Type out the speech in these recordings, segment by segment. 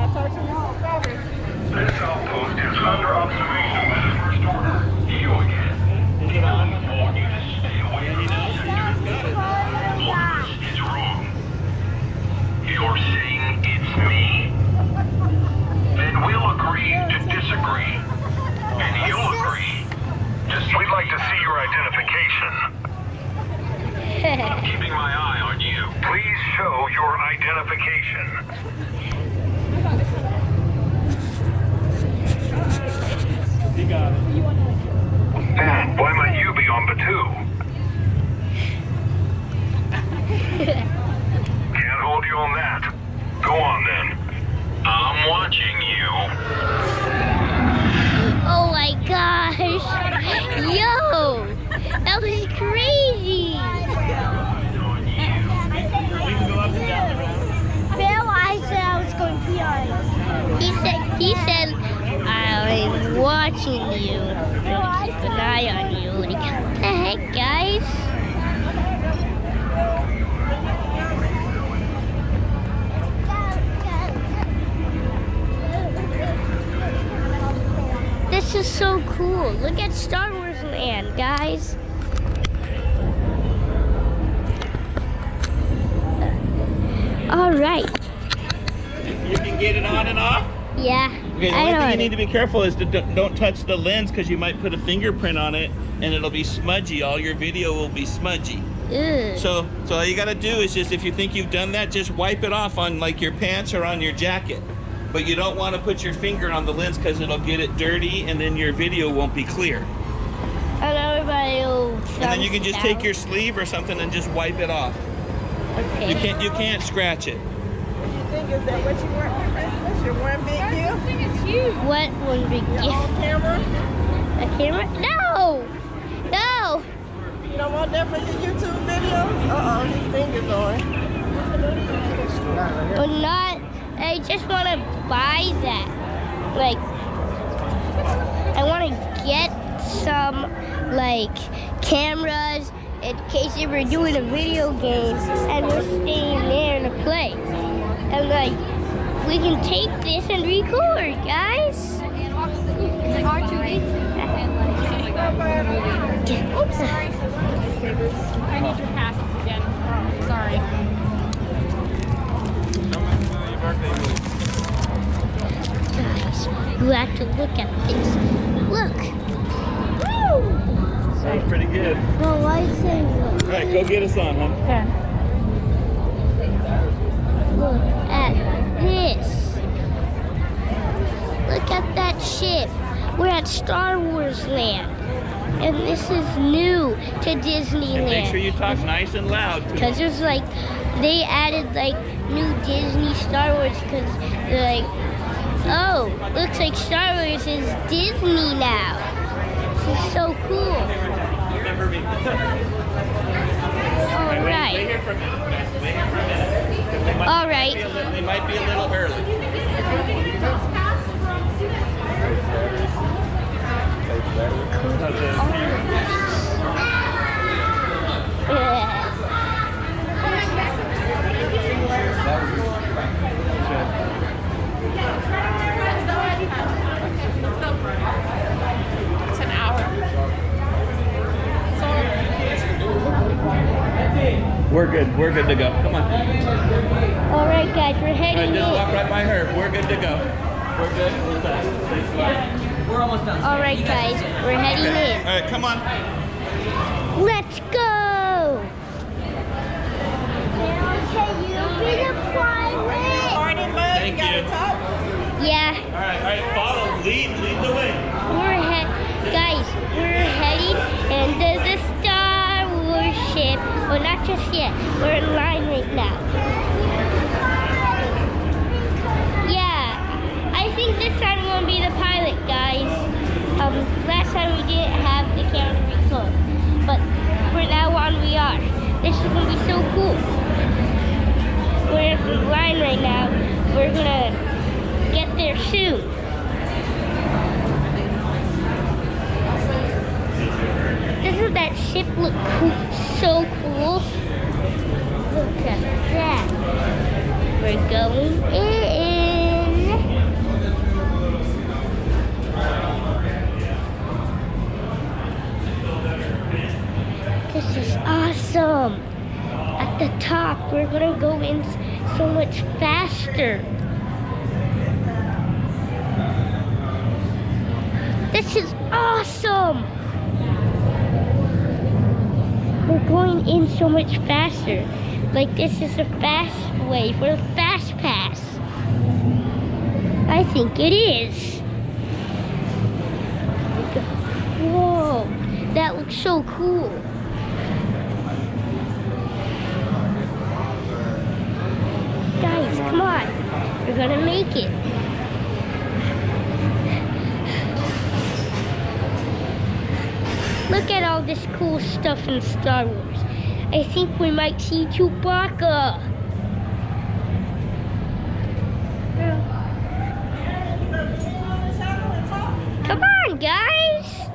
This outpost is under observation by the First Order. Again. You to stay away from. Morris is wrong. You're saying it's me? We'll agree to disagree. And you'll agree. We'd like to see your identification. I'm keeping my eye on you. Please show your identification. You got it. And why might you be on Batuu? Can't hold you on that. Go on then. I'm watching you. Oh my gosh. Yo, that was crazy. We can go up and down the road. Bill, I said I was going to pee on it. He said, he said, I'm watching you. I'm gonna keep an eye on you. Like, what the heck, guys? This is so cool. Look at Star Wars Land, guys. All right. You can get it on and off. Yeah. Okay, the I only thing you need to be careful is to don't, touch the lens because you might put a fingerprint on it and it'll be smudgy. All your video will be smudgy. Ugh. So, so all you gotta do is just if you think you've done that, just wipe it off on like your pants or on your jacket. But you don't want to put your finger on the lens because it'll get it dirty and then your video won't be clear. And everybody will. And then you can just take your sleeve or something and just wipe it off. Okay. You can't you can't scratch it. What do you think? Is that what you want for Christmas? Your one big gift? What one big Your gift? whole camera? A camera? No! No! You don't want that for your YouTube videos? Uh-oh, his finger's on. I'm not. I just want to buy that. Like, I want to get some, like, cameras in case if we're doing a video game and we're staying there in a place. And, like, we can take this and record, guys. Oops. I need your passes again. Sorry. Guys, you have to look at this. Look. Woo! Sounds pretty good. No, I say look. All right, go get us on, hon. Okay. Look at this. Look at that ship. We're at Star Wars Land. And this is new to Disneyland. And Disneyland. make sure you talk nice and loud. Because there's like, they added like new Disney Star Wars because they're like, oh, looks like Star Wars is Disney now. This is so cool. All right. here for a minute. Wait here for a minute. 'cause they might- All they might right. be a little- They might be a little early. It's an hour. We're good. We're good to go. Come on. All right, guys, we're right, heading just walk right by her. We're good to go. We're good. We're fast. We're almost done. All right, guys, we're heading in. All right, come on. Let's go. Can you be the pilot? Morning, bud. Thank you. Yeah, All right, all right. Follow. Lead. Lead the way. we're he- guys, we're heading into the ship. Well, not just yet. We're in line right now. This is awesome. At the top, we're gonna go in so much faster. This is awesome. We're going in so much faster. Like this is a fast way. We're pass. I think it is. Whoa, that looks so cool. Guys, come on. We're gonna make it. Look at all this cool stuff in Star Wars. I think we might see Chewbacca. Come on, guys.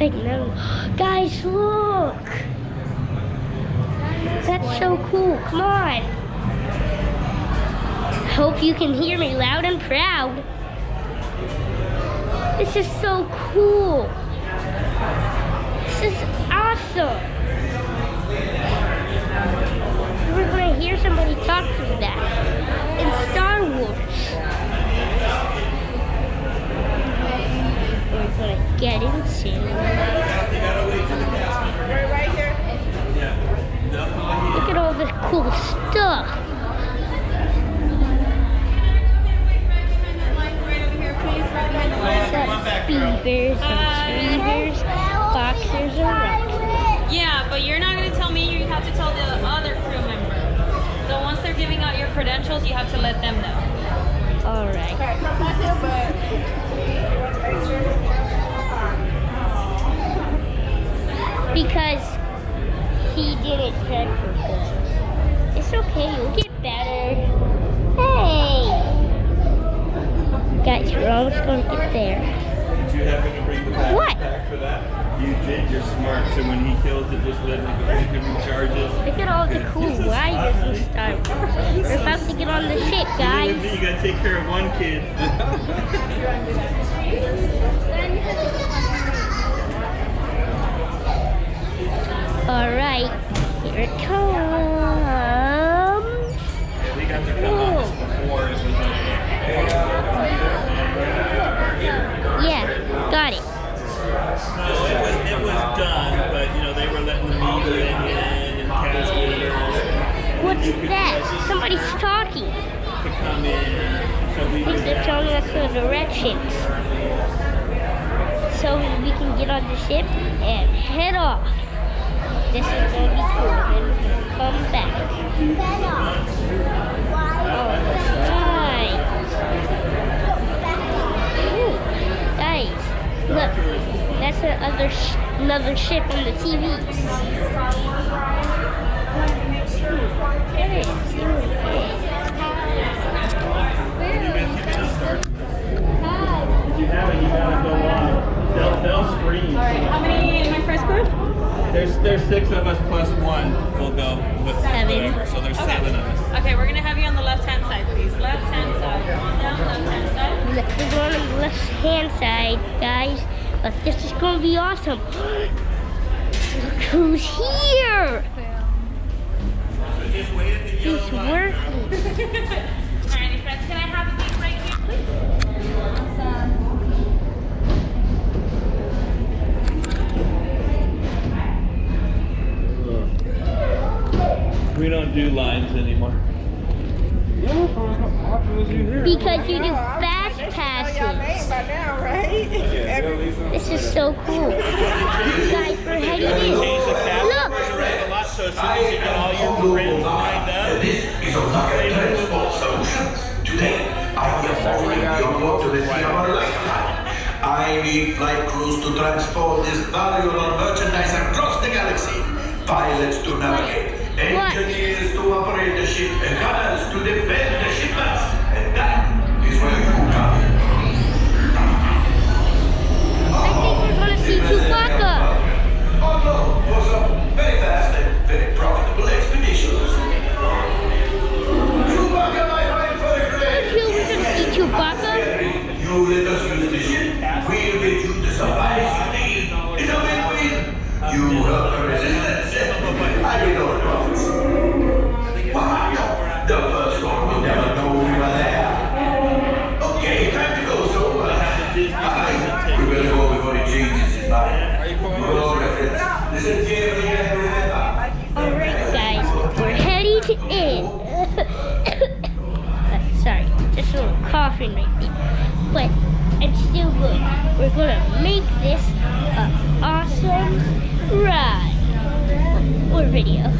Like, no. Guys, look. That's so cool. Come on. Hope you can hear me loud and proud. This is so cool. This is awesome. Credentials, you have to let them know. All right. Okay, come back here, but make sure. because he didn't check for good. It's okay, you'll get better. Hey! Guys, we're almost going to get there. Did you happen to bring the battery What? for that? You did. You're smart. So when he kills it, just let it go. You can recharge it. Look at all the cool riders in Star Wars. We're about to get on the ship, guys. You guys. gotta take care of one kid. All right, here it comes. Yeah, we got to come on this before it Yeah, got it. No, it was, it was done, but you know, they were letting What's that? Somebody's talking. to come in. So we I think they're telling us the directions. So we can get on the ship and head off. This is gonna be cool. Then we're gonna come back. Alright. Ooh, guys, look. That's another sh- another ship on the TV. There it is. There it is. you have it, you gotta go on. They'll, they'll scream. All right, how many in my first group? There's there's six of us plus one will go with Seven. whatever. So there's Okay. seven of us. Okay, we're going to have you on the left-hand side, please. Left-hand side. Down, left-hand side. Look, we're going on the left hand side, guys. But this is gonna be awesome. Look who's here! So just wait at the He's working. All right, any friends, can I have you please right here, please? We don't do lines anymore. Because you do Oh, fast They should know y'all name passes. By now, right? Every- This is so cool. Guys, we're heading in. Change the passwords Look! a lot, so as soon as you get all your friends lined up, This is Ohnaka Transport Solutions. Today, I am offering your boat to the sea of our lifetime. I need flight crews to transport this valuable merchandise across the galaxy. Pilots to navigate, Sorry, just a little coughing right there. But it's still good. We're gonna make this an awesome ride or video.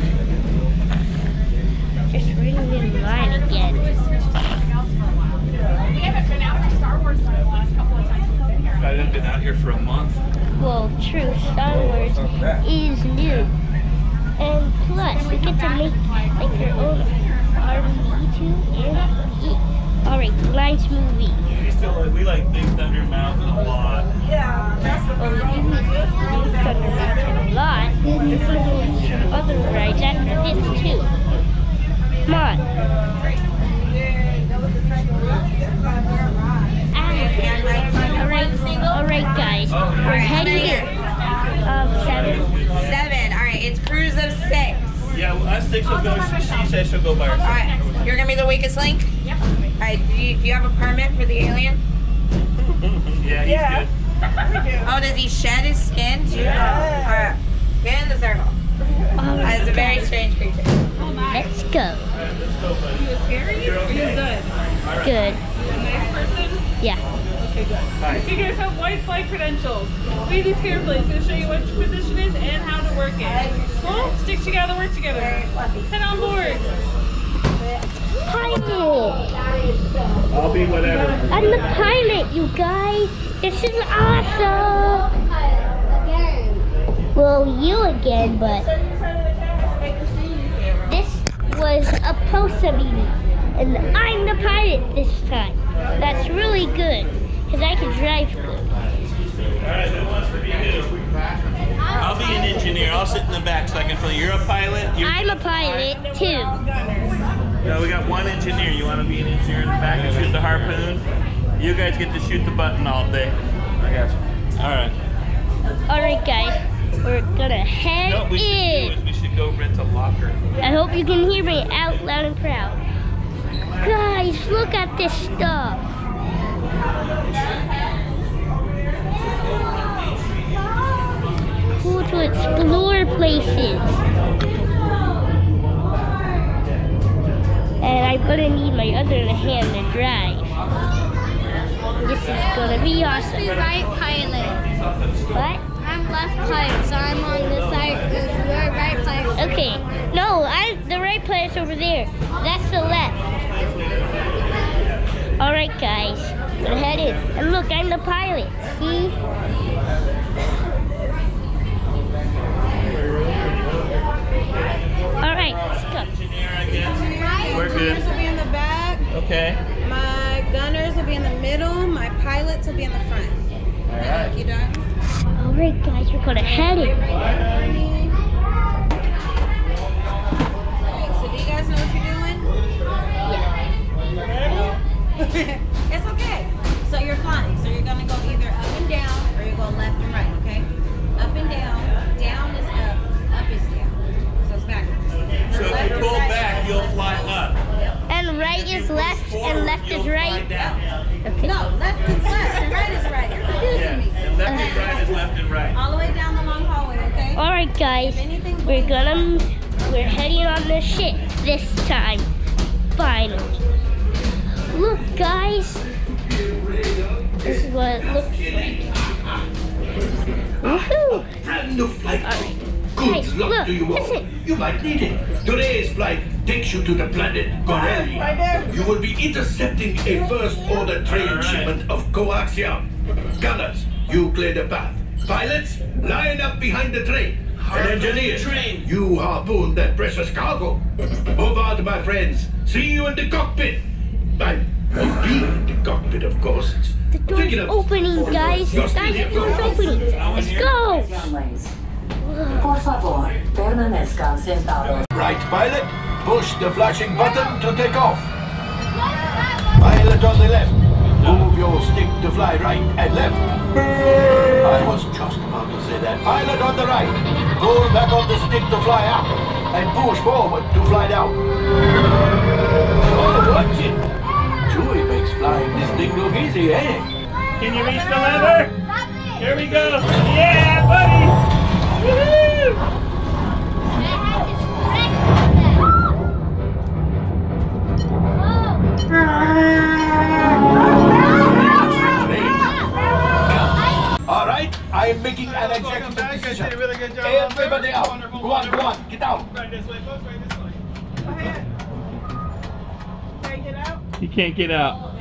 Just reading in line again. I haven't been out here for a month. Well, true. Star Wars is new. And plus, we get to make like your own R2 and E. Alright, nice movie. We still like, we like Big Thunder Mountain a lot. Yeah, that's what Well, we like Thunder Mountain a lot. We're gonna go some other rides after this too. Come on. that was the second one. That's not a fair ride. Alright, alright guys. We're heading in. Um, seven. Seven. All right, it's cruise of six. Yeah, well, us six will go. She, she says she'll go by herself. right, you're gonna be the weakest link. Yep. All right, do you, do you have a permit for the alien? Yeah, he's Yeah. good. Oh, does he shed his skin too? Yeah. All right, get in the circle. Alright, It's a very strange creature. Oh, let's go. Let's go, buddy. He was scary? You're Or he was okay. good? Good. He a nice person? Yeah. Okay, good. Hi. You guys have white flag credentials. Read these carefully. It's going to show you what your position is and how to work it. Cool? Stick together, work together. Head on board. Pilot! I'll be whatever. I'm the pilot, you guys! This is awesome! Well, you again, but this was a poster meeting, and I'm the pilot this time. That's really good, because I can drive good. Alright, who wants to be who? I'll be an engineer. I'll sit in the back so I can feel you're a pilot. You're, I'm a pilot, too. no, we got one engineer. You want to be an engineer in the back and shoot the harpoon? You guys get to shoot the button all day. I got you. Alright. Alright, guys, we're gonna head No, we should in. do is we should go rent a locker. I hope you can hear me out loud and proud. Guys, look at this stuff. Cool to explore places. And I'm gonna need my other hand to drive. This is gonna be awesome. right pilot. What? I'm left pilot, so I'm on this side. You're right pilot. Okay. No, I the right place over there. That's the left. Alright guys. We're headed. And look, I'm the pilot. See? Alright, let's go. Engineer, I guess. We're good. will be in the back. Okay. My gunners will be in the middle. My pilots will be in the front. Alright. You done? Alright guys, we're gonna head in. Ready? Okay, so do you guys know what you're doing? Yeah. it's okay. So you're flying. So you're gonna go either up and down or you go left and right, okay? Up and down. Down is up. Up is down. So it's backwards. So if you pull right. back, you'll fly up. And right If is left forward, and left is right. down. Okay. No, left is left and right is right. You're confusing me. And left and right is left and right. All the way down the long hallway, okay? Alright guys, we're gonna we're heading on the ship this time. Finally. Look guys. This is what it looks like. Woohoo! Brand new flight. Alright. Good Guys, luck look, to you all. You might need it. Today's flight takes you to the planet Corellia. Ah, right. You will be intercepting a first order train All right. shipment of coaxium. Gunners, you clear the path. Pilots, line up behind the train. And engineers, train. you harpoon that precious cargo. Move out, my friends. See you in the cockpit. I won't be in the cockpit, of course. The door's Pick it up. opening, guys. Guys, the here. door's opening. Let's go. Por favor, permanezcan sentados. Right, pilot. Push the flashing button to take off. Pilot on the left. Move your stick to fly right and left. I was just about to say that. Pilot on the right. Pull back on the stick to fly up. And push forward to fly down. Oh, watch it this thing look easy, ain't? Can you reach the lever? Here we go. Yeah, buddy. All right, I am making an executive decision. You. Everybody out. Go on, go on. Get out. Right this way, folks. Right this way. Go ahead. Can't get out. You can't get out.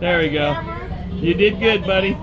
There we go. You did good, buddy.